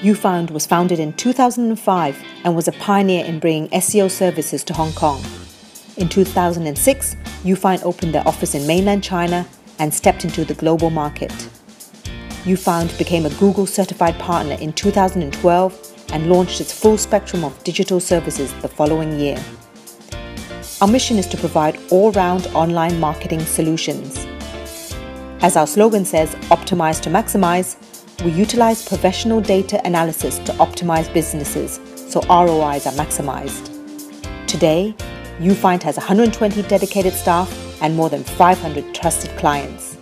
YouFind was founded in 2005 and was a pioneer in bringing SEO services to Hong Kong. In 2006, YouFind opened their office in mainland China and stepped into the global market. YouFind became a Google certified partner in 2012 and launched its full spectrum of digital services the following year. Our mission is to provide all round online marketing solutions. As our slogan says, optimize to maximize, we utilize professional data analysis to optimize businesses so ROIs are maximized. Today, YouFind has 120 dedicated staff and more than 500 trusted clients.